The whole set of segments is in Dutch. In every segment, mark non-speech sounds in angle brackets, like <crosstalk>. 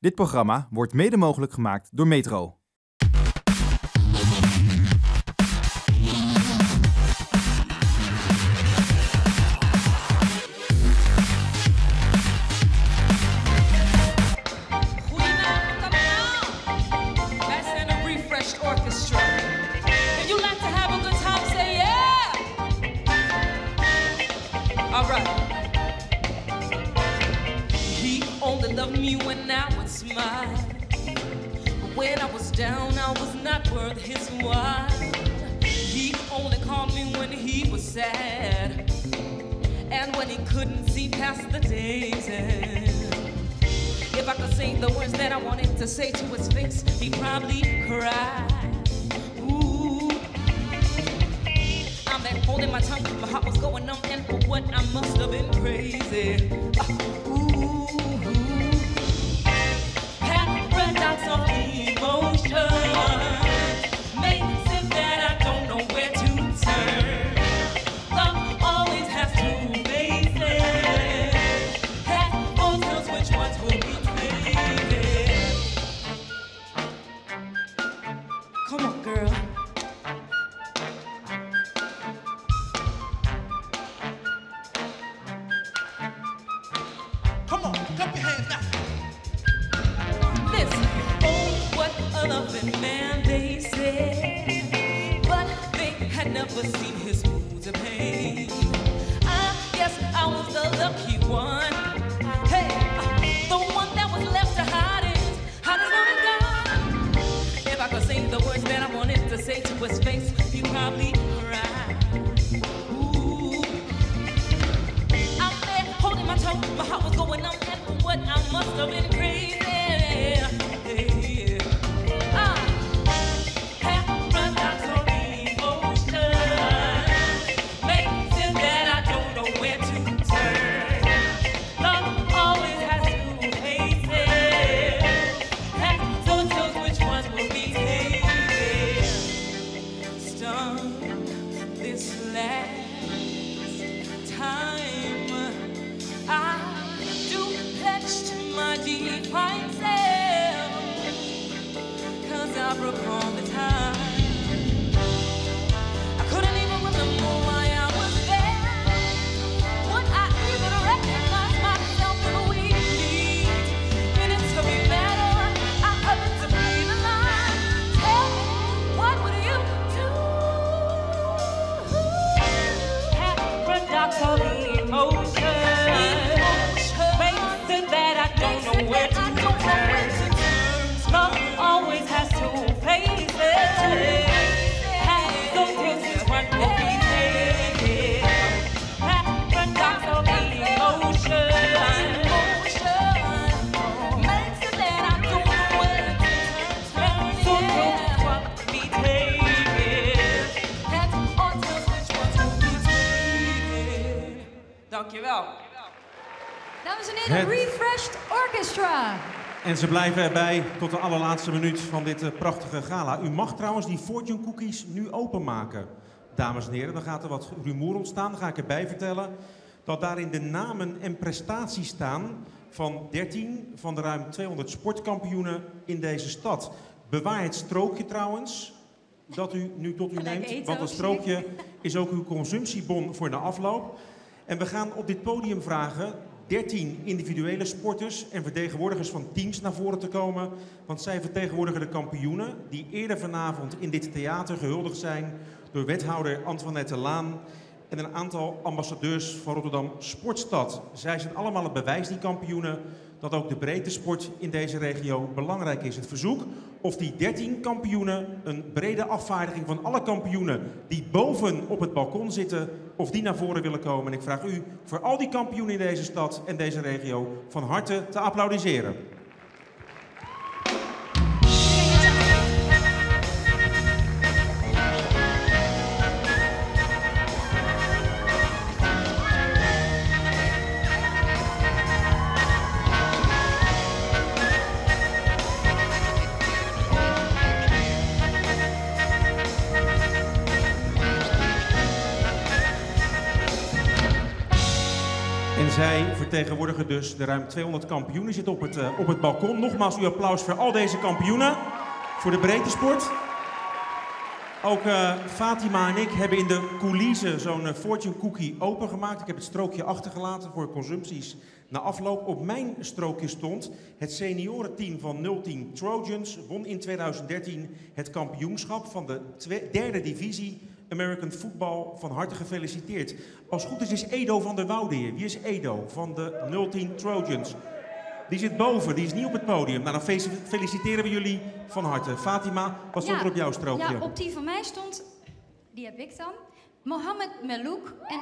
Dit programma wordt mede mogelijk gemaakt door Metro. Dankjewel. Dames en heren, Het- Refreshed Orchestra. En ze blijven erbij tot de allerlaatste minuut van dit eh, prachtige gala. U mag trouwens die fortune cookies nu openmaken. Dames en heren, dan gaat er wat rumoer ontstaan. Dan ga ik erbij vertellen dat daarin de namen en prestaties staan van 13 van de ruim 200 sportkampioenen in deze stad. Bewaar het strookje trouwens, dat u nu tot u neemt. Want het strookje is ook uw consumptiebon voor de afloop. En we gaan op dit podium vragen 13 individuele sporters en vertegenwoordigers van teams naar voren te komen. Want zij vertegenwoordigen de kampioenen die eerder vanavond in dit theater gehuldigd zijn door wethouder Antoinette Laan en een aantal ambassadeurs van Rotterdam Sportstad. Zij zijn allemaal het bewijs, die kampioenen, dat ook de breedte sport in deze regio belangrijk is. Het verzoek of die 13 kampioenen een brede afvaardiging van alle kampioenen die boven op het balkon zitten, of die naar voren willen komen. En ik vraag u voor al die kampioenen in deze stad en deze regio van harte te applaudisseren. Vertegenwoordigen dus de ruim 200 kampioenen. Zit op het, eh, op het balkon. Nogmaals uw applaus voor al deze kampioenen. Voor de breedte sport. Ook eh, Fatima en ik hebben in de coulissen zo'n eh, fortune cookie opengemaakt. Ik heb het strookje achtergelaten voor consumpties na afloop. Op mijn strookje stond het seniorenteam van 010 Trojans won in 2013 het kampioenschap van de derde divisie American Football. Van harte gefeliciteerd. Als goed is, is Edo van der Woude hier. Wie is Edo van de 010 Trojans? Die zit boven, die is niet op het podium. Nou, dan fe- feliciteren we jullie van harte. Fatima, wat stond er op jouw strookje? Ja, op die van mij stond, die heb ik dan, Mohamed Melouk en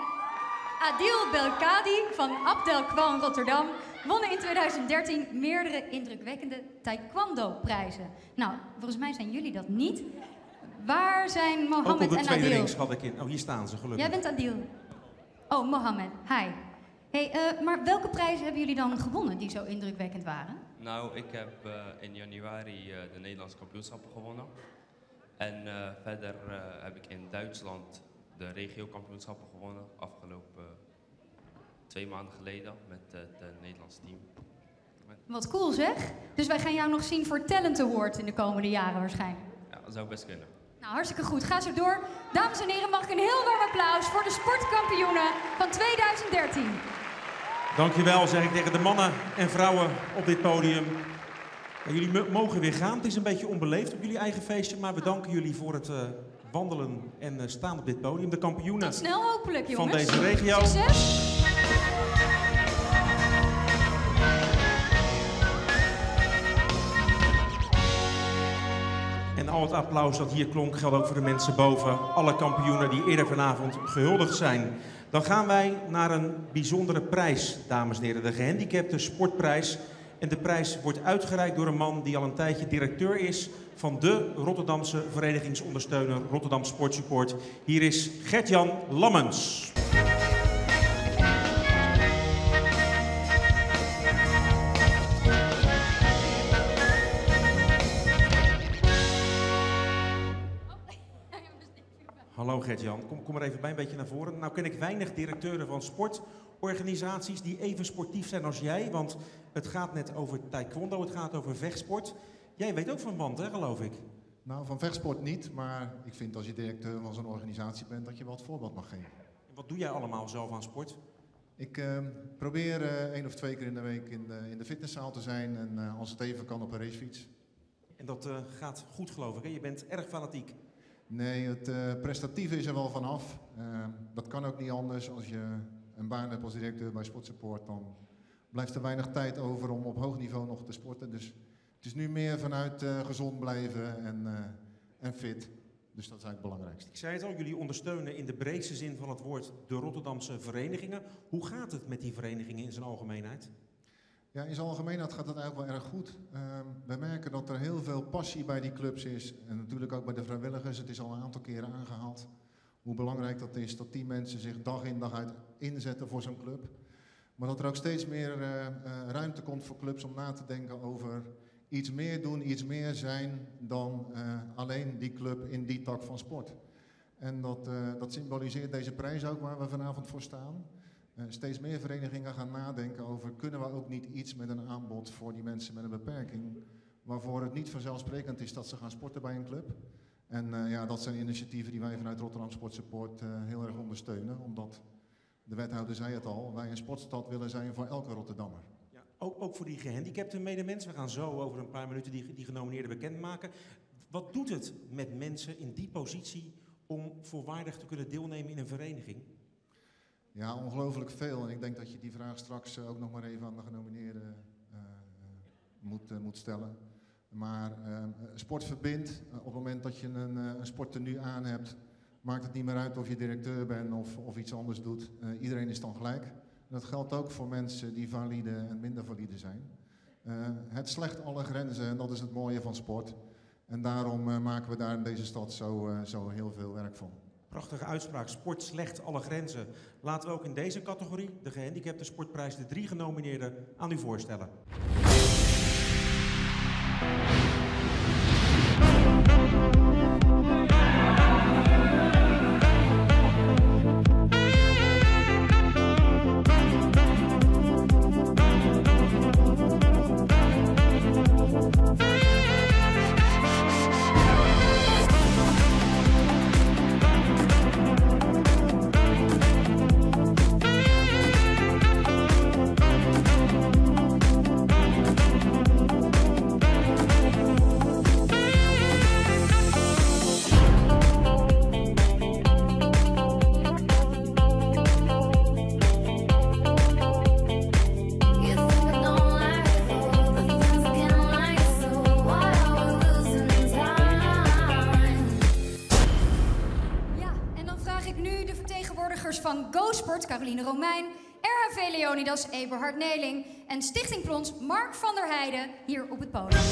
Adil Belkadi van Abdel Kwan Rotterdam wonnen in 2013 meerdere indrukwekkende taekwondo-prijzen. Nou, volgens mij zijn jullie dat niet. Waar zijn Ook op de en tweede Adil? had ik in. Oh, hier staan ze, gelukkig. Jij bent Adil. Oh, Mohamed. Hi. Hey, eh, maar welke prijzen hebben jullie dan gewonnen die zo indrukwekkend waren? Nou, ik heb eh, in januari eh, de Nederlandse kampioenschappen gewonnen. En eh, verder eh, heb ik in Duitsland de regiokampioenschappen gewonnen. Afgelopen twee maanden geleden met het eh, Nederlands team. Wat cool zeg. Dus wij gaan jou nog zien voor Talent Award in de komende jaren waarschijnlijk. Ja, dat zou best kunnen. Nou, hartstikke goed. Ga zo door. Dames en heren, mag ik een heel warm applaus voor de sportkampioenen van 2013. Dankjewel, zeg ik tegen de mannen en vrouwen op dit podium. Ja, jullie mo- mogen weer gaan. Het is een beetje onbeleefd op jullie eigen feestje, maar we danken jullie voor het eh, wandelen en eh, staan op dit podium. De kampioenen. Tot snel hopelijk, Van jongens. deze regio. Succes. Al het applaus dat hier klonk geldt ook voor de mensen boven. Alle kampioenen die eerder vanavond gehuldigd zijn. Dan gaan wij naar een bijzondere prijs, dames en heren. De gehandicapte sportprijs. En de prijs wordt uitgereikt door een man die al een tijdje directeur is van de Rotterdamse verenigingsondersteuner Rotterdam Sportsupport. Hier is Gert-Jan Lammens. Gert-Jan, kom, kom er even bij een beetje naar voren. Nou ken ik weinig directeuren van sportorganisaties die even sportief zijn als jij. Want het gaat net over taekwondo, het gaat over vechtsport. Jij weet ook van band, hè, geloof ik? Nou, van vechtsport niet, maar ik vind als je directeur van zo'n organisatie bent dat je wel het voorbeeld mag geven. Wat doe jij allemaal zelf aan sport? Ik eh, probeer eh, één of twee keer in de week in de, in de fitnesszaal te zijn en eh, als het even kan op een racefiets. En dat eh, gaat goed, geloof ik. Hè? Je bent erg fanatiek. Nee, het eh, prestatieve is er wel vanaf. Eh, dat kan ook niet anders. Als je een baan hebt als directeur bij Sportsupport, dan blijft er weinig tijd over om op hoog niveau nog te sporten. Dus het is nu meer vanuit eh, gezond blijven en, en fit. Dus dat is eigenlijk het belangrijkste. Ik zei het al, jullie ondersteunen in de breedste zin van het woord de Rotterdamse verenigingen. Hoe gaat het met die verenigingen in zijn algemeenheid? Ja, in zijn algemeenheid gaat het eigenlijk wel erg goed. Ehm, we merken dat er heel veel passie bij die clubs is. En natuurlijk ook bij de vrijwilligers. Het is al een aantal keren aangehaald. Hoe belangrijk dat is dat die mensen zich dag in dag uit inzetten voor zo'n club. Maar dat er ook steeds meer eh, eh, ruimte komt voor clubs om na te denken over iets meer doen, iets meer zijn dan eh, alleen die club in die tak van sport. En dat, dat symboliseert deze prijs ook waar we vanavond voor staan. Eh, steeds meer verenigingen gaan nadenken over kunnen we ook niet iets met een aanbod voor die mensen met een beperking, waarvoor het niet vanzelfsprekend is dat ze gaan sporten bij een club. En eh, ja, dat zijn initiatieven die wij vanuit Rotterdam Sport Support eh, heel erg ondersteunen, omdat de wethouder zei het al, wij een sportstad willen zijn voor elke Rotterdammer. Ja, ook, ook voor die gehandicapte medemens. We gaan zo over een paar minuten die, die genomineerden bekendmaken. Wat doet het met mensen in die positie om volwaardig te kunnen deelnemen in een vereniging? Ja, ongelooflijk veel. En ik denk dat je die vraag straks eh, ook nog maar even aan de genomineerden eh, eh, moet, moet stellen. Maar sport verbindt. Op het moment dat je een, een sporttenu aan hebt, maakt het niet meer uit of je directeur bent of, of iets anders doet. Iedereen is dan gelijk. Dat geldt ook voor mensen die valide en minder valide zijn. Het slecht alle grenzen en dat is het mooie van sport. En daarom maken we daar in deze stad zo, zo heel veel werk van. Prachtige uitspraak. Sport slecht alle grenzen. Laten we ook in deze categorie, de gehandicapte sportprijs, de drie genomineerden aan u voorstellen. Caroline Romein, RHV Leonidas Eberhard Neling en Stichting Plons Mark van der Heijden hier op het podium.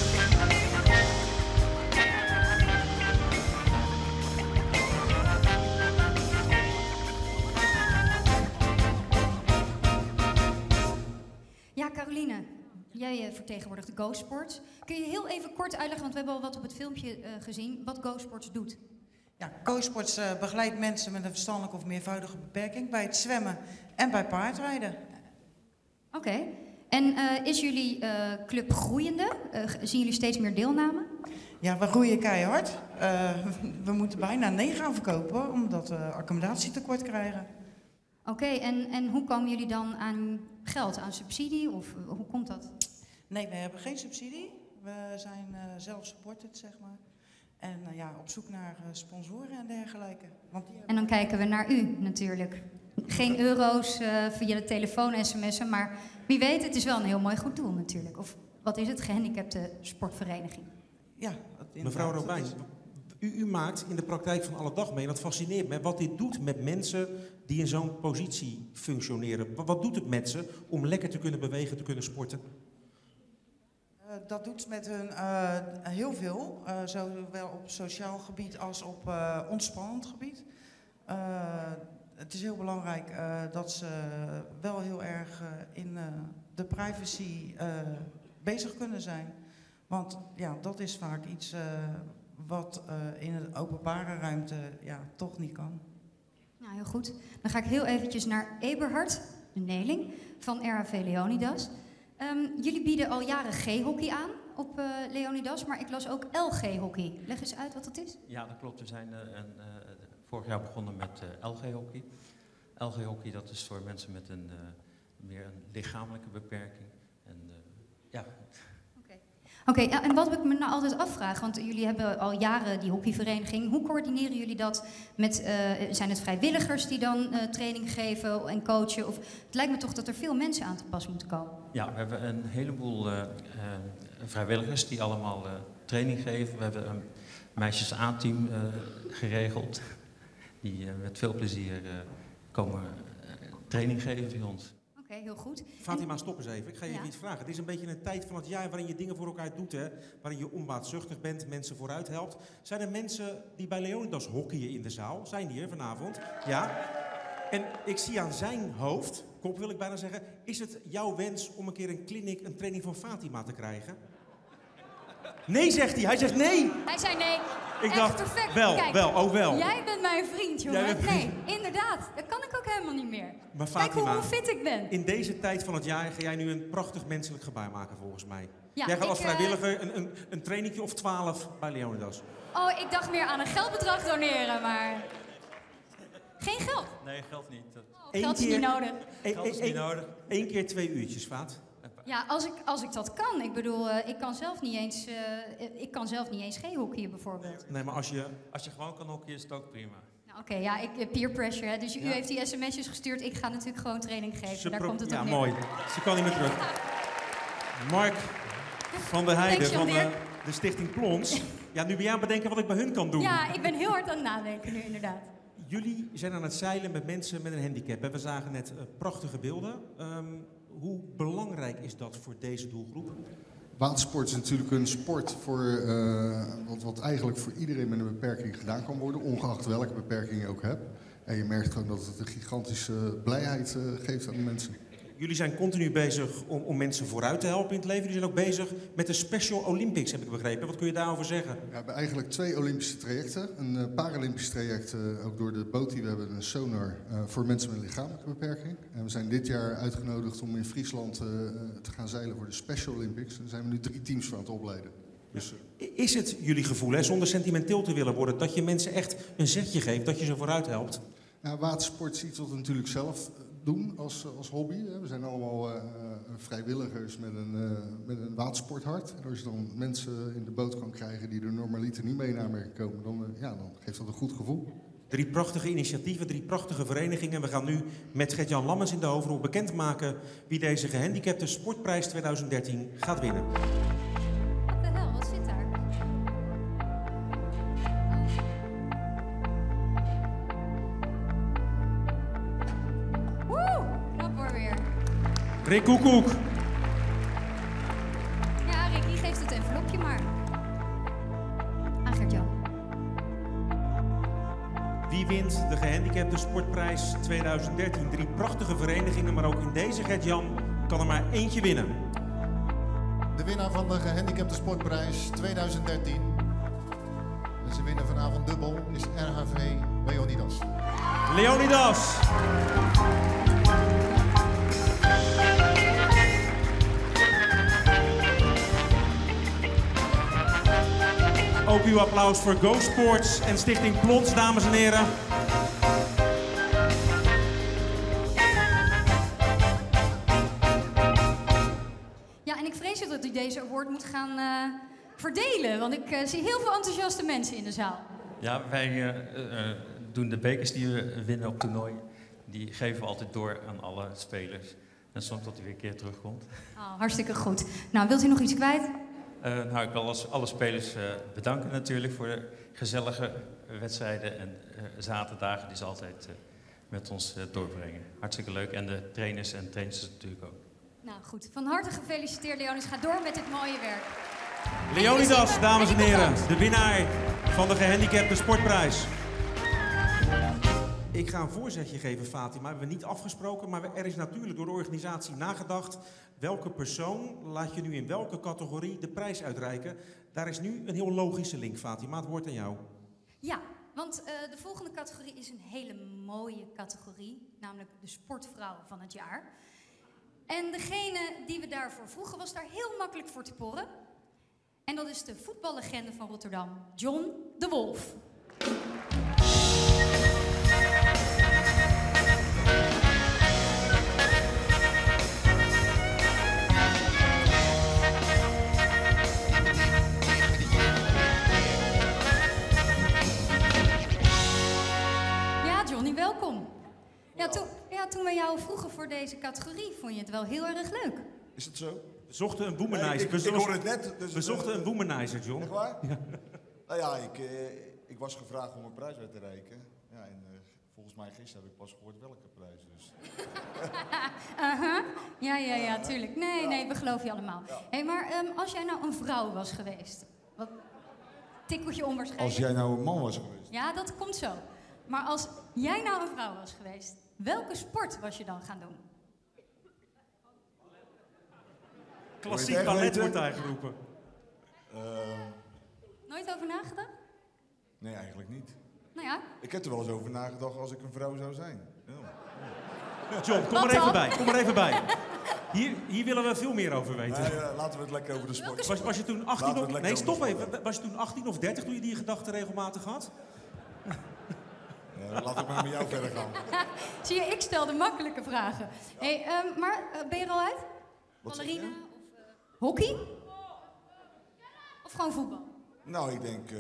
Ja, Caroline, jij eh, vertegenwoordigt GoSports. Kun je heel even kort uitleggen, want we hebben al wat op het filmpje eh, gezien, wat GoSports doet? Ja, GoSports eh, begeleidt mensen met een verstandelijke of meervoudige beperking bij het zwemmen en bij paardrijden. Oké. En eh, is jullie eh, club groeiende? Zien jullie steeds meer deelname? Ja, we groeien keihard. <laughs> We moeten bijna nee gaan verkopen omdat we accommodatietekort krijgen. Oké, en, en hoe komen jullie dan aan geld, aan subsidie? Of hoe komt dat? Nee, we hebben geen subsidie. We zijn eh zelf-supported, zeg maar. En eh, ja, op zoek naar eh, sponsoren en dergelijke. Want die En dan kijken we naar u natuurlijk. Geen euro's eh, via de telefoon, sms'en, maar wie weet, het is wel een heel mooi goed doel natuurlijk. Of wat is het? Gehandicapte sportvereniging. ja, Mevrouw Robijn, u, u maakt in de praktijk van alle dag mee. En dat fascineert me. Wat dit doet met mensen die in zo'n positie functioneren. Wat, wat doet het met ze om lekker te kunnen bewegen, te kunnen sporten? Eh, dat doet met hun eh, heel veel, eh, zowel op sociaal gebied als op ontspannend gebied. Het is heel belangrijk dat ze wel heel erg in de privacy bezig kunnen zijn. Want ja, dat is vaak iets wat in de openbare ruimte ja, toch niet kan. Nou, heel goed. Dan ga ik heel eventjes naar Eberhard, Neling, van RHV Leonidas. Ehm, jullie bieden al jaren G-hockey aan op eh, Leonidas, maar ik las ook LG-hockey. Leg eens uit wat dat is. Ja, dat klopt. We zijn eh, eh, vorig jaar begonnen met LG-hockey. LG-hockey dat is voor mensen met een, meer een lichamelijke beperking. En, ja, Oké, en wat ik me nou altijd afvraag, want jullie hebben al jaren die hockeyvereniging. Hoe coördineren jullie dat met, eh, zijn het vrijwilligers die dan eh, training geven en coachen? Of, het lijkt me toch dat er veel mensen aan te pas moeten komen. ja, we hebben een heleboel eh, vrijwilligers die allemaal training geven. We hebben een meisjes A-team geregeld. Die met veel plezier komen training geven bij ons. Heel goed. Fatima, stop eens even. Ik ga je Ja. even iets vragen. Het is een beetje een tijd van het jaar waarin je dingen voor elkaar doet. Hè? Waarin je onbaatzuchtig bent, mensen vooruit helpt. Zijn er mensen die bij Leonidas hockeyen in de zaal? Zijn die er vanavond? Ja. En ik zie aan zijn hoofd, kop wil ik bijna zeggen... is het jouw wens om een keer een clinic, een training van Fatima te krijgen? Nee, zegt hij. Hij zegt nee. Hij zei nee. Ik Echt dacht, perfect. wel, Kijk, wel, oh wel. Jij bent mijn vriend, jongen. Jij bent Nee, inderdaad. Dat kan ik ook helemaal niet meer. Maar Kijk hoe fit ik ben. in deze tijd van het jaar ga jij nu een prachtig menselijk gebaar maken volgens mij. Ja, jij gaat als eh, vrijwilliger een, een, een trainingje of twaalf bij Leonidas. Oh, ik dacht meer aan een geldbedrag doneren, maar... Geen geld. Nee, geld niet. Oh, Eén geld is keer- niet nodig. Eén Geld is niet nodig. één keer twee uurtjes, Vaat. Ja, als ik, als ik dat kan. Ik bedoel, eh, ik kan zelf niet eens, eh, ik kan zelf niet eens G-hockeyen bijvoorbeeld. Nee, maar als je... Als je gewoon kan hockeyen is het ook prima. Nou, Oké, ja, ik, eh, peer pressure. Hè. Dus u Ja. heeft die sms'jes gestuurd. Ik ga natuurlijk gewoon training geven. ze Daar komt het ja, op neer. mooi. Ze kan niet meer terug. Mark van der Heijden van de, de Stichting Plons. Ja, nu ben jij aan het bedenken wat ik bij hun kan doen. Ja, ik ben heel hard aan het nadenken nu, inderdaad. Jullie zijn aan het zeilen met mensen met een handicap. hè? We zagen net prachtige beelden. Ehm, hoe belangrijk is dat voor deze doelgroep? Watersport is natuurlijk een sport voor, eh, wat, wat eigenlijk voor iedereen met een beperking gedaan kan worden, ongeacht welke beperking je ook hebt. En je merkt gewoon dat het een gigantische blijheid eh, geeft aan de mensen. Jullie zijn continu bezig om, om mensen vooruit te helpen in het leven. Jullie zijn ook bezig met de Special Olympics, heb ik begrepen. Wat kun je daarover zeggen? We hebben eigenlijk twee Olympische trajecten. Een eh, Paralympisch traject, eh, ook door de boot die we hebben, een sonar eh, voor mensen met een lichamelijke beperking. En we zijn dit jaar uitgenodigd om in Friesland te gaan zeilen voor de Special Olympics. Daar zijn we nu drie teams voor aan het opleiden. Dus, Is het jullie gevoel, hè, zonder sentimenteel te willen worden, dat je mensen echt een zetje geeft, dat je ze vooruit helpt? Ja, watersport is iets wat we natuurlijk zelf doen als, als hobby. We zijn allemaal eh, eh, vrijwilligers met een, eh, met een watersporthart. En als je dan mensen in de boot kan krijgen die er normaliter niet mee aanmerking komen, dan, ja, dan geeft dat een goed gevoel. Drie prachtige initiatieven, drie prachtige verenigingen. We gaan nu met Gert-Jan Lammens in de hoofdrol bekendmaken wie deze gehandicapte sportprijs 2013 gaat winnen. Rick Koekoek. Ja, Ricky, geeft het envelopje maar. Aan Gert-Jan. Wie wint de gehandicapte sportprijs 2013? Drie prachtige verenigingen, maar ook in deze Gert-Jan kan er maar eentje winnen. De winnaar van de gehandicapte sportprijs 2013. En ze winnen vanavond dubbel is RHV Leonidas. Leonidas. Ook uw applaus voor Go Sports en Stichting Plons, dames en heren. Ja, en ik vrees dat u deze award moet gaan eh, verdelen. Want ik eh, zie heel veel enthousiaste mensen in de zaal. Ja, wij eh, eh, doen de bekers die we winnen op toernooi. Die geven we altijd door aan alle spelers. En soms dat hij weer een keer terugkomt. Oh, hartstikke goed. Nou, wilt u nog iets kwijt? Eh, nou, ik wil als, alle spelers eh, bedanken natuurlijk voor de gezellige wedstrijden en eh, zaterdagen die ze altijd eh, met ons eh, doorbrengen. Hartstikke leuk. En de trainers en trainers natuurlijk ook. Nou goed, van harte gefeliciteerd Leonis. Ga door met dit mooie werk. Leonidas, dames en heren, de winnaar van de gehandicapte sportprijs. Ik ga een voorzetje geven, Fatima. We hebben niet afgesproken, maar er is natuurlijk door de organisatie nagedacht. Welke persoon laat je nu in welke categorie de prijs uitreiken? Daar is nu een heel logische link, Fatima. Het woord aan jou. Ja, want eh, de volgende categorie is een hele mooie categorie, namelijk de sportvrouw van het jaar. En degene die we daarvoor vroegen was daar heel makkelijk voor te porren. En dat is de voetballegende van Rotterdam, John de Wolf. Ja, jou vroegen voor deze categorie, vond je het wel heel erg leuk. Is het zo? We zochten een Nee, womanizer. ik, ik hoor het net. Dus We zochten een womanizer, John. Echt waar? <laughs> Nou ja, ik, eh, ik was gevraagd om een prijs uit te reiken. Ja, en eh, volgens mij gisteren heb ik pas gehoord welke prijs. Dus. <laughs> Aha. Ja, ja, ja, tuurlijk. Nee, nee, we geloven je allemaal. hey, maar ehm, als jij nou een vrouw was geweest, wat tikkeltje onwaarschijnlijk. Als jij nou een man was geweest. Ja, dat komt zo. Maar als jij nou een vrouw was geweest, welke sport was je dan gaan doen? Klassiek ballet wordt daar geroepen. Eh, Nooit over nagedacht? nee, eigenlijk niet. Nou ja, Ik heb er wel eens over nagedacht als ik een vrouw zou zijn. Ja. John, kom Wat er even bij. Kom er even bij. Hier, hier willen we veel meer over weten. Nee, eh, laten we het lekker over de sport Was, was je toen 18 Laten we of... Nee, stop even. hebben. Was je toen 18 of 30 toen je die gedachte regelmatig had? Ja, laat ik maar met jou verder gaan. <laughs> zie je, ik stelde makkelijke vragen. Hey, ehm, maar eh, ben je er al uit? Wat Ballerina of eh, hockey? Of gewoon voetbal? Nou, ik denk eh,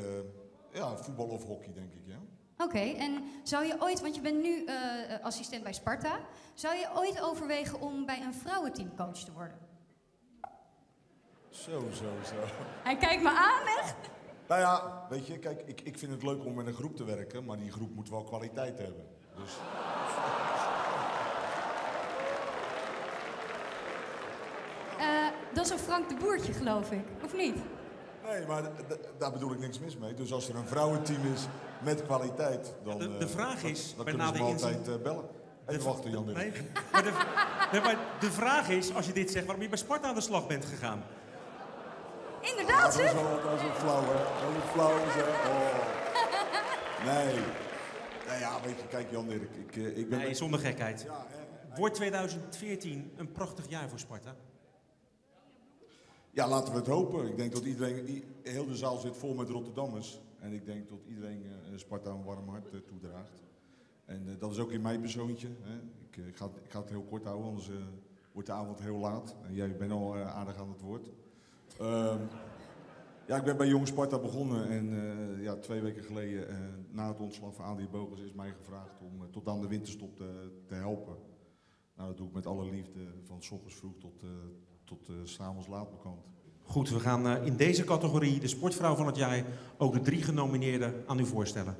ja, voetbal of hockey, denk ik, ja. Oké, en zou je ooit, want je bent nu eh, assistent bij Sparta, zou je ooit overwegen om bij een vrouwenteam coach te worden? Zo, zo, zo. Hij kijkt me aan, echt? Nou ja, weet je, kijk, ik, ik vind het leuk om met een groep te werken, maar die groep moet wel kwaliteit hebben. Dus Eh, dat is een Frank de Boertje, geloof ik, of niet? Nee, maar daar bedoel ik niks mis mee. Dus als er een vrouwenteam is met kwaliteit, dan, De- de eh, vraag dan- is, dan bij kunnen ze me nader inzien- altijd eh, bellen. Even wachten, Jan. Nee, maar de, <laughs> nee, maar de vraag is, als je dit zegt, waarom je bij Sparta aan de slag bent gegaan. Inderdaad, zeg! dat is wel flauw, hè? Dat is flauw, zeg. Oh. <laughs> Nee. Nou ja, weet je, kijk Jan Dirk, ik, eh, ik ben... Nee, zonder gekheid. Ja, hè. Wordt 2014 een prachtig jaar voor Sparta? Ja, laten we het hopen. Ik denk dat iedereen, heel de zaal zit vol met Rotterdammers. En ik denk dat iedereen eh, Sparta een warm hart eh, toedraagt. En dat is ook in mijn persoontje. Hè. Ik, ik, ga, het- ik ga het heel kort houden, anders eh, wordt de avond heel laat. En jij bent al aardig aan het woord. Ehm, ja, ik ben bij Jong Sparta begonnen. En eh, ja, twee weken geleden, eh, na het ontslag van Adrie Bogus, is mij gevraagd om eh, tot aan de winterstop te, te helpen. Nou, dat doe ik met alle liefde, van s ochtends vroeg tot, tot s'avonds laat bekant. Goed, we gaan in deze categorie, de sportvrouw van het jaar, ook de drie genomineerden aan u voorstellen.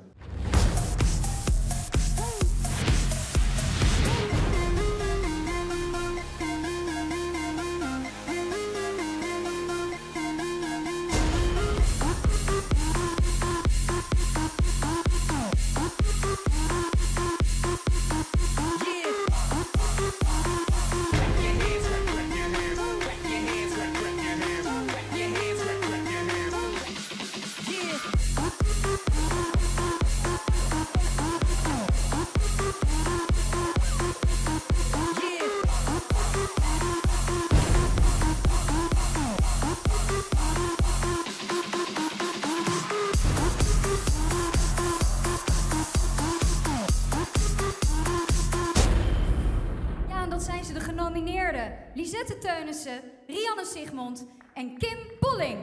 Teunissen, Rianne Sigmond en Kim Polling.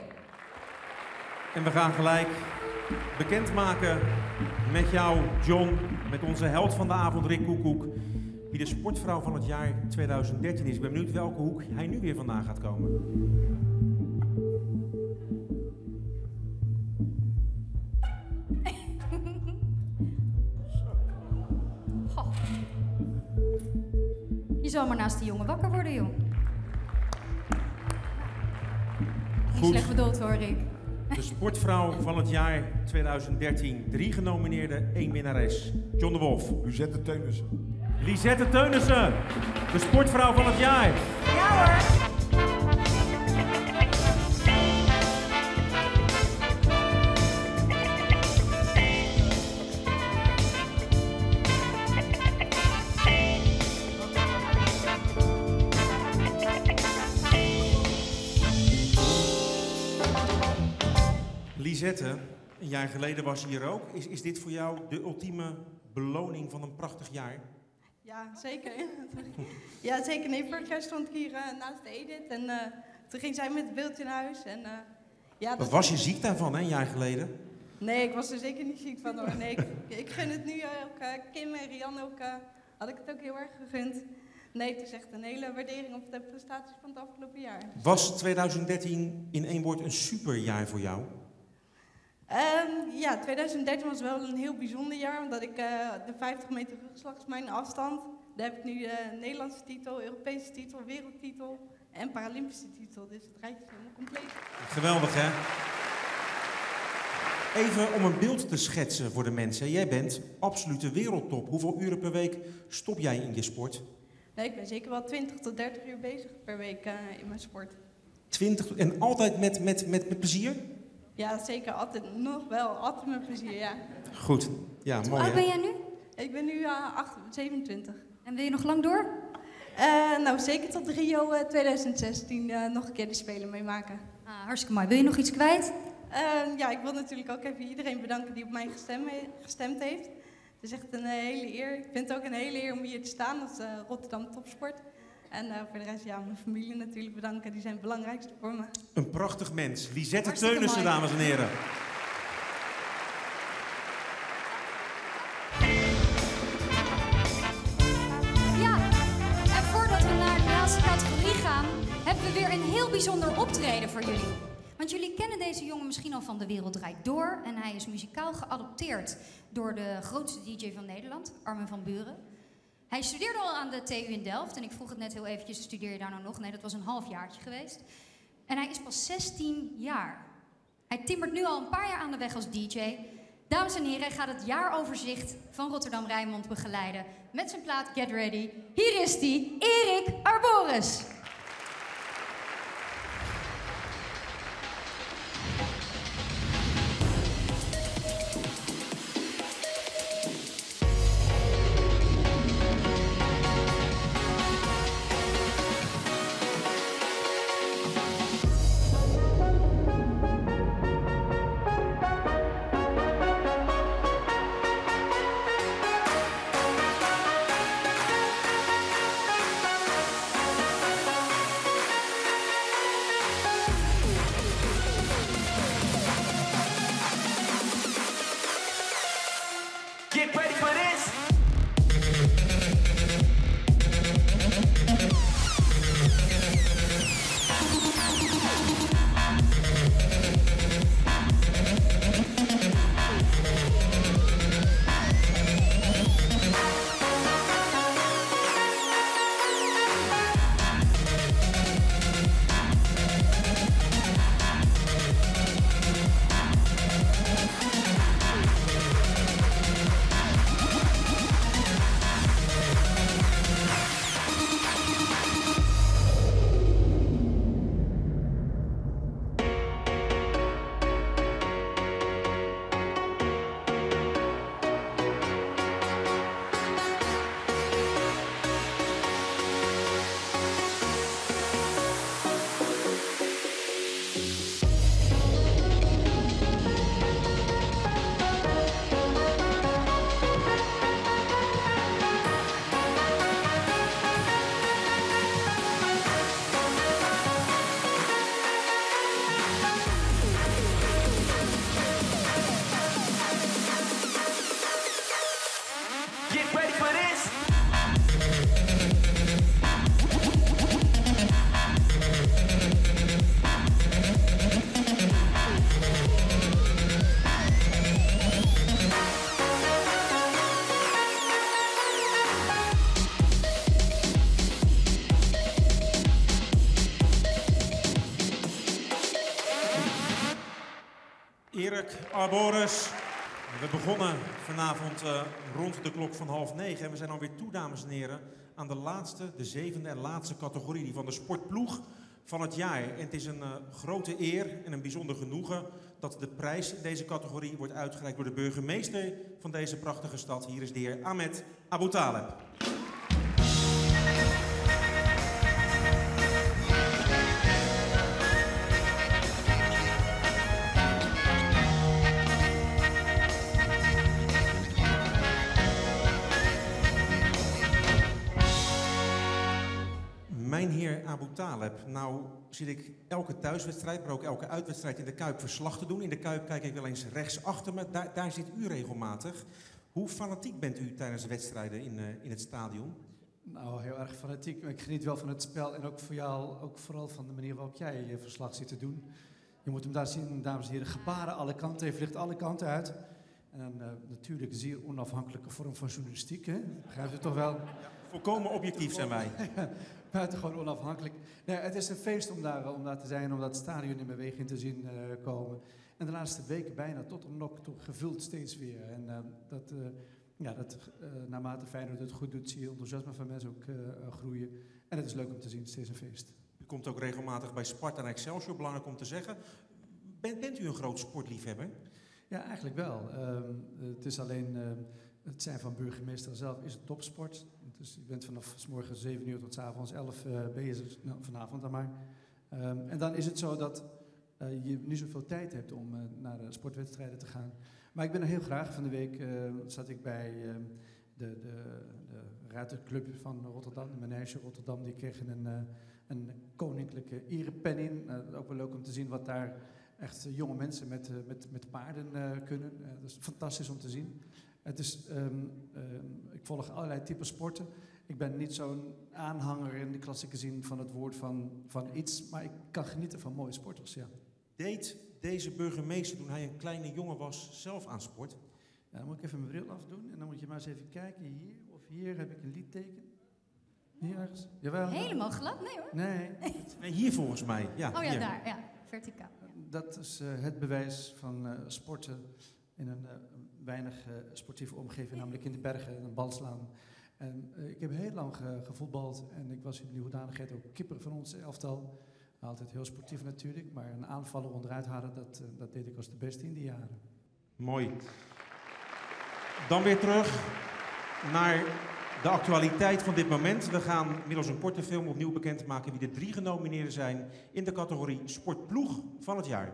En we gaan gelijk bekendmaken met jou, John, met onze held van de avond, Rick Koekoek, wie de sportvrouw van het jaar 2013 is. Ik ben benieuwd welke hoek hij nu weer vandaan gaat komen. <laughs> Je zal maar naast die jongen wakker worden, joh. Goed. slecht bedoeld hoor, Rick. De sportvrouw van het jaar 2013. Drie genomineerden, één winnares. John de Wolf. Lisette Teunissen. Lisette Teunissen, de sportvrouw van het jaar. Ja hoor. Een jaar geleden was je hier ook. Is, is dit voor jou de ultieme beloning van een prachtig jaar? Ja, zeker. <laughs> ja, zeker. Nee, vorig jaar stond ik hier eh, naast Edith en eh, toen ging zij met het beeldje naar huis. En, eh, ja, Wat dat- was je ziek daarvan, hè, een jaar geleden? Nee, ik was er zeker niet ziek van hoor. Nee, ik, <laughs> ik gun het nu ook. Kim en Rian ook, had ik het ook heel erg gegund. Nee, het is echt een hele waardering op de prestaties van het afgelopen jaar. Was 2013 in één woord een superjaar voor jou? Ehm, ja, 2013 was wel een heel bijzonder jaar, omdat ik eh, de 50 meter rugslag is mijn afstand. Daar heb ik nu de Nederlandse titel, Europese titel, wereldtitel en Paralympische titel. Dus het rijtje is helemaal compleet. Geweldig, hè? Even om een beeld te schetsen voor de mensen. Jij bent absolute wereldtop. Hoeveel uren per week stop jij in je sport? Nee, ik ben zeker wel 20 tot 30 uur bezig per week eh, in mijn sport. 20 en altijd met, met, met, met plezier? Ja, zeker. Altijd, nog wel. Altijd met plezier, ja. Goed. Ja, Hoe mooi oud hè? ben jij nu? Ik ben nu eh, acht- 27. En wil je nog lang door? Eh, nou, zeker tot Rio eh, 2016 eh, nog een keer de Spelen meemaken. Ah, hartstikke mooi. Wil je nog iets kwijt? Eh, ja, ik wil natuurlijk ook even iedereen bedanken die op mij gestemd, he- gestemd heeft. Het is echt een eh, hele eer. Ik vind het ook een hele eer om hier te staan als eh, Rotterdam Topsport. En eh, voor de rest, ja, mijn familie natuurlijk bedanken. Die zijn het belangrijkste voor me. Een prachtig mens. Lisette Hartstikke Teunissen, mooi. dames en heren. Ja, en voordat we naar de laatste categorie gaan, hebben we weer een heel bijzonder optreden voor jullie. Want jullie kennen deze jongen misschien al van De Wereld Draait Door. En hij is muzikaal geadopteerd door de grootste DJ van Nederland, Armin van Buren. Hij studeerde al aan de TU in Delft. En ik vroeg het net heel eventjes, studeer je daar nou nog? Nee, dat was een halfjaartje geweest. En hij is pas 16 jaar. Hij timmert nu al een paar jaar aan de weg als DJ. Dames en heren, hij gaat het jaaroverzicht van Rotterdam-Rijnmond begeleiden met zijn plaat Get Ready. Hier is hij, Erik Arboris. Arboris. We begonnen vanavond eh, rond de klok van half negen. En we zijn alweer toe, dames en heren, aan de laatste, de zevende en laatste categorie. Die van de sportploeg van het jaar. En het is een eh, grote eer en een bijzonder genoegen dat de prijs in deze categorie wordt uitgereikt door de burgemeester van deze prachtige stad. Hier is de heer Ahmed Abu Taleb. Abu Taleb, nou zit ik elke thuiswedstrijd, maar ook elke uitwedstrijd in de Kuip verslag te doen. In de Kuip kijk ik wel eens rechts achter me, daar, daar zit u regelmatig. Hoe fanatiek bent u tijdens wedstrijden in, eh, in het stadion? Nou, heel erg fanatiek. Ik geniet wel van het spel en ook voor jou, ook vooral van de manier waarop jij je verslag zit te doen. Je moet hem daar zien, dames en heren, gebaren alle kanten, hij vliegt alle kanten uit. En eh, natuurlijk een zeer onafhankelijke vorm van journalistiek, hè? begrijpt u toch wel? Volkomen objectief zijn wij. <laughs> Buitengewoon onafhankelijk. Nee, het is een feest om daar, om daar te zijn, om dat stadion in beweging te zien eh, komen. En de laatste weken bijna tot een nok toe gevuld steeds weer. En eh, dat, eh, ja, dat, eh, naarmate Feyenoord het goed doet, zie je enthousiasme van mensen ook eh, eh, groeien. En het is leuk om te zien, steeds een feest. U komt ook regelmatig bij Sparta en Excelsior, belangrijk om te zeggen. Bent, bent u een groot sportliefhebber? Ja, eigenlijk wel. Ehm, het is alleen het zijn van burgemeester zelf is het topsport. Dus je bent vanaf 's morgens 7 uur tot 's avonds 11 eh, bezig, nou, vanavond dan maar. Ehm, en dan is het zo dat eh, je niet zoveel tijd hebt om eh, naar de sportwedstrijden te gaan. Maar ik ben er heel graag. Van de week eh, zat ik bij ehm, de, de, de ruiterclub van Rotterdam, de Manege Rotterdam. Die kregen een, een koninklijke erepen in. Ook wel leuk om te zien wat daar echt jonge mensen met, met, met paarden kunnen. Dat is fantastisch om te zien. Het is, ehm, ehm, ik volg allerlei typen sporten. Ik ben niet zo'n aanhanger in de klassieke zin van het woord van, van iets, maar ik kan genieten van mooie sporters, ja. Deed deze burgemeester toen hij een kleine jongen was zelf aan sport? Ja, dan moet ik even mijn bril afdoen en dan moet je maar eens even kijken. Hier of hier heb ik een liedteken. Hier ergens? Jawel. Helemaal glad? Nee hoor. Nee. <laughs> Nee, hier volgens mij. Ja, oh ja, hier. daar. Ja, verticaal. Dat is eh, het bewijs van eh, sporten in een eh, weinig eh, sportieve omgeving, namelijk in de bergen en een bal slaan. En eh, ik heb heel lang ge- gevoetbald en ik was in die hoedanigheid ook kipper van ons elftal. Altijd heel sportief natuurlijk, maar een aanvaller onderuit halen, dat, eh, dat deed ik als de beste in die jaren. Mooi. Dan weer terug naar de actualiteit van dit moment. We gaan middels een korte film opnieuw bekendmaken wie de drie genomineerden zijn in de categorie Sportploeg van het jaar.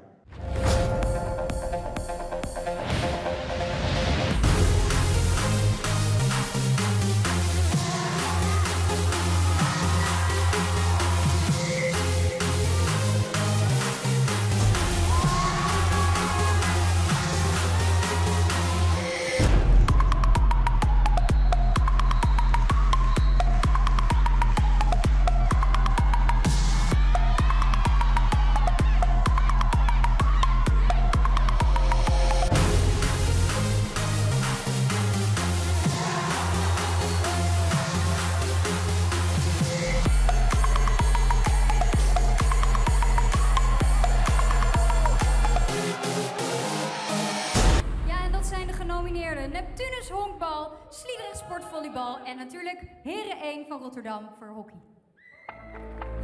Rotterdam voor hockey.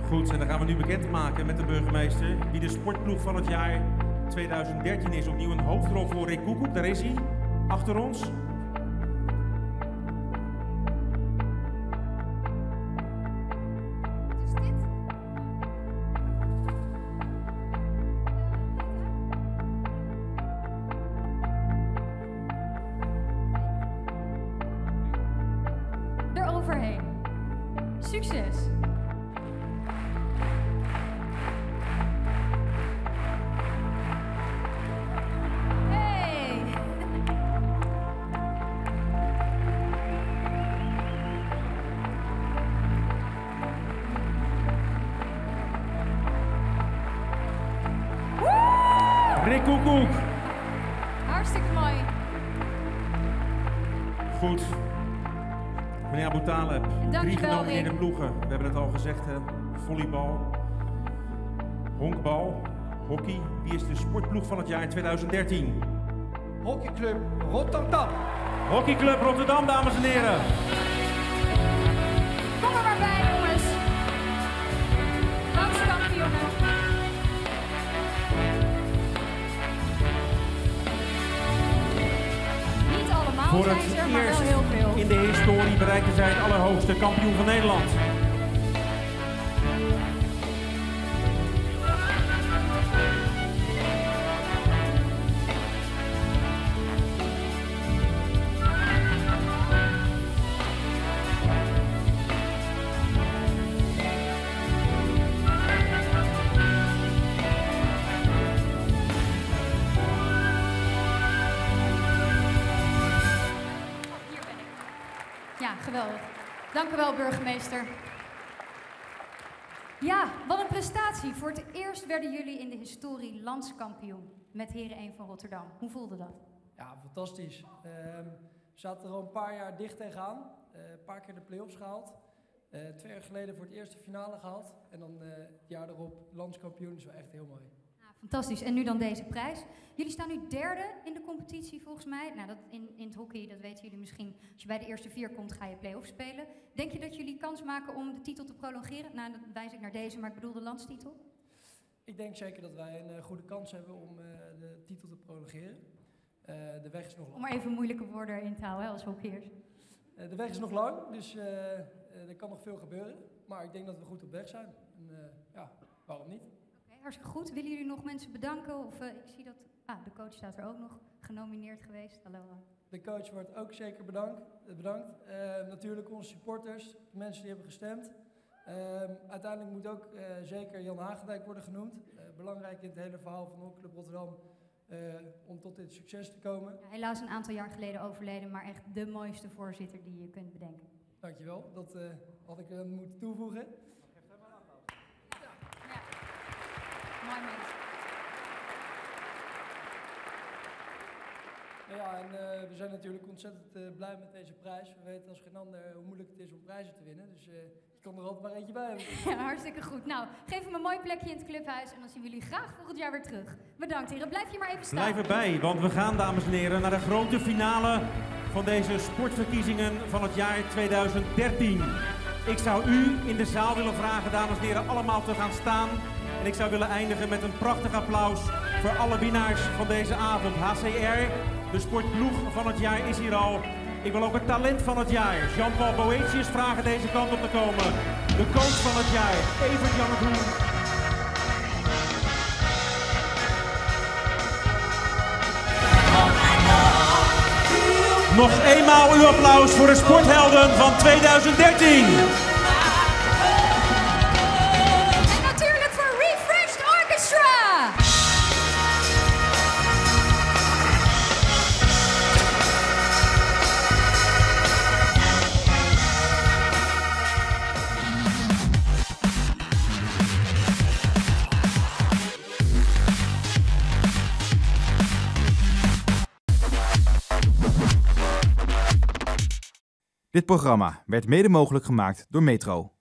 Goed, en dan gaan we nu bekendmaken met de burgemeester wie de sportploeg van het jaar 2013 is. Opnieuw een hoofdrol voor Rick Koekoek, daar is hij, achter ons. Succes! Drie genomineerde ploegen. We hebben het al gezegd, hè. volleybal, honkbal, Hockey, wie is de sportploeg van het jaar 2013? Hockeyclub Rotterdam. Hockeyclub Rotterdam, dames en heren. Kom er maar bij, Voor zijn het er, eerst in de historie bereikten zij het allerhoogste kampioen van Nederland. Burgemeester. Ja, wat een prestatie. Voor het eerst werden jullie in de historie landskampioen met Heren 1 van Rotterdam. Hoe voelde dat? Ja, fantastisch. Ehm, we zaten er al een paar jaar dicht tegenaan. Eh, een paar keer de play-offs gehaald. Eh, twee jaar geleden voor het eerst de finale gehaald. En dan eh, het jaar erop landskampioen. Dat is wel echt heel mooi. Fantastisch. En nu dan deze prijs. Jullie staan nu derde in de competitie volgens mij. Nou, dat in, in het hockey, dat weten jullie misschien. Als je bij de eerste vier komt, ga je play-off spelen. Denk je dat jullie kans maken om de titel te prolongeren? Nou, dan wijs ik naar deze, maar ik bedoel de landstitel. Ik denk zeker dat wij een eh, goede kans hebben om eh, de titel te prolongeren. Eh, de weg is nog lang. Om maar even moeilijke woorden in te houden hè, als hockeyers. De weg is nog lang, dus er kan nog veel gebeuren. Maar ik denk dat we goed op weg zijn. En, ja, waarom niet? Hartstikke goed. Willen jullie nog mensen bedanken? Of eh, ik zie dat... Ah, de coach staat er ook nog genomineerd geweest. Hallo. De coach wordt ook zeker bedankt. bedankt. Eh, natuurlijk onze supporters, de mensen die hebben gestemd. Ehm, uiteindelijk moet ook eh, zeker Jan Hagendijk worden genoemd. Eh, belangrijk in het hele verhaal van Hockeyclub Rotterdam om tot dit succes te komen. Ja, helaas een aantal jaar geleden overleden, maar echt de mooiste voorzitter die je kunt bedenken. Dankjewel, dat had ik moeten toevoegen. Mooi. Nou ja, en eh, we zijn natuurlijk ontzettend eh, blij met deze prijs. We weten als geen ander hoe moeilijk het is om prijzen te winnen. Dus eh, je kan er altijd maar eentje bij hebben. <laughs> Ja, hartstikke goed. Nou, geef hem een mooi plekje in het clubhuis en dan zien we jullie graag volgend jaar weer terug. Bedankt heren. Blijf hier maar even staan. Blijf erbij, want we gaan, dames en heren, naar de grote finale van deze sportverkiezingen van het jaar 2013. Ik zou u in de zaal willen vragen, dames en heren, allemaal te gaan staan. En ik zou willen eindigen met een prachtig applaus voor alle winnaars van deze avond. HCR, de sportploeg van het jaar is hier al. Ik wil ook het talent van het jaar. Jean-Paul Boetius vragen deze kant op te komen. De coach van het jaar, Evert Jan Hoen. Nog eenmaal uw applaus voor de sporthelden van 2013. Dit programma werd mede mogelijk gemaakt door Metro.